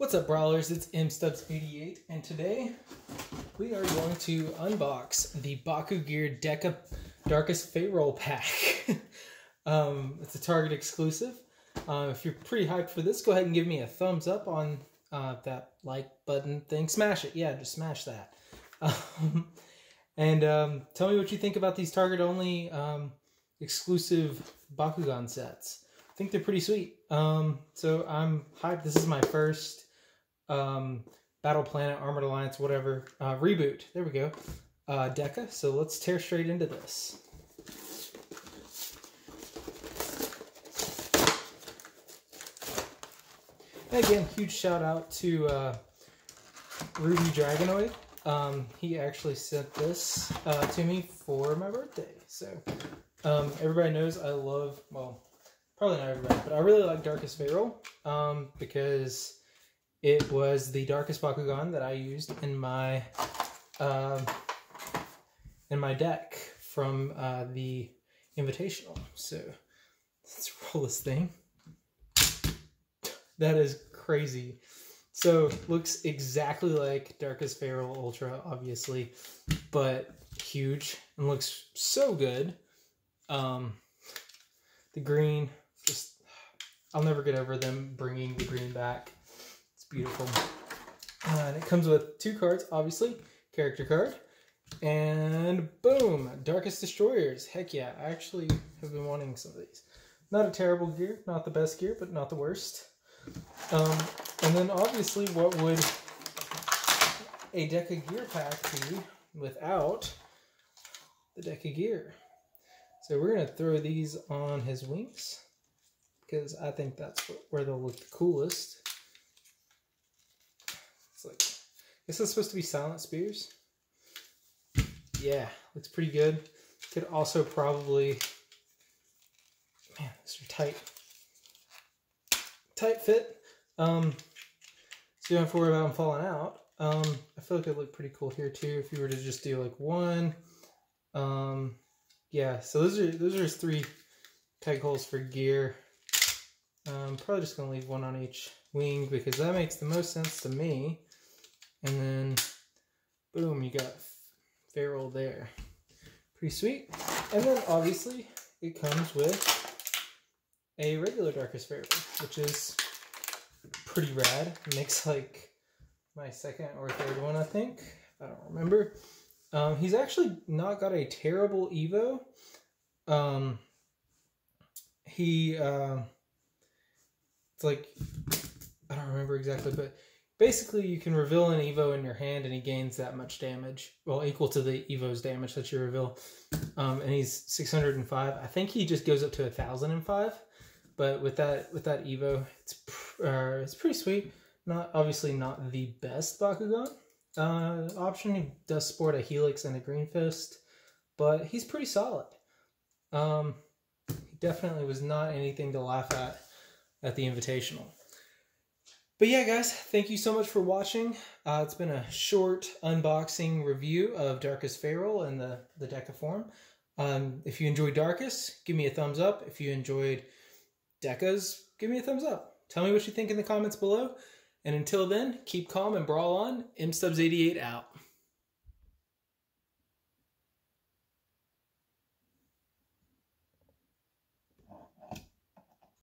What's up, Brawlers? It's MStubbs88, and today we are going to unbox the Baku Gear Deka Darkus Pharol Pack. um, it's a Target exclusive. Uh, if you're pretty hyped for this, go ahead and give me a thumbs up on uh, that like button thing. Smash it. Yeah, just smash that. Um, and um, tell me what you think about these Target only um, exclusive Bakugan sets. I think they're pretty sweet. Um, so I'm hyped. This is my first um, Battle Planet, Armored Alliance, whatever, uh, reboot. There we go. Uh, Deka. So let's tear straight into this. And again, huge shout out to uh, Ruby Dragonoid. Um, he actually sent this uh, to me for my birthday. So um, everybody knows I love, well, probably not everybody, but I really like Darkus Pharol um, because it was the Darkus Bakugan that I used in my uh, in my deck from uh, the Invitational. So let's roll this thing. That is crazy. So looks exactly like Darkus Pharol Ultra, obviously, but huge and looks so good. Um, the green, just I'll never get over them bringing the green back beautiful. Uh, and it comes with two cards, obviously, character card, and boom, Darkus Destroyers. Heck yeah, I actually have been wanting some of these. Not a terrible gear, not the best gear, but not the worst. Um, and then obviously, what would a Deka gear pack be without the Deka gear? So we're gonna throw these on his wings because I think that's where they'll look the coolest. It's like, this is supposed to be Silent Spears. Yeah, looks pretty good. Could also probably, man, these are tight. Tight fit. Um, so you don't have to worry about them falling out. Um, I feel like it'd look pretty cool here too if you were to just do like one. Um, yeah, so those are those are three tag holes for gear. I'm um, probably just gonna leave one on each wing because that makes the most sense to me. And then, boom, you got Pharol there. Pretty sweet. And then, obviously, it comes with a regular Darkus Pharol, which is pretty rad. Makes, like, my second or third one, I think. I don't remember. Um, he's actually not got a terrible Evo. Um, he, uh, it's like, I don't remember exactly, but basically you can reveal an evo in your hand and he gains that much damage. Well equal to the evo's damage that you reveal. Um, and he's 605 i think he just goes up to 1005 but with that with that evo it's uh, it's pretty sweet. Not obviously not the best bakugan uh, option. He does sport a helix and a green fist but he's pretty solid. Um, he definitely was not anything to laugh at at the invitational but yeah, guys, thank you so much for watching. Uh, it's been a short unboxing review of Darkus Pharol and the, the Deka form. Um, if you enjoyed Darkus, give me a thumbs up. If you enjoyed Dekas, give me a thumbs up. Tell me what you think in the comments below. And until then, keep calm and brawl on. MStubbs88 out.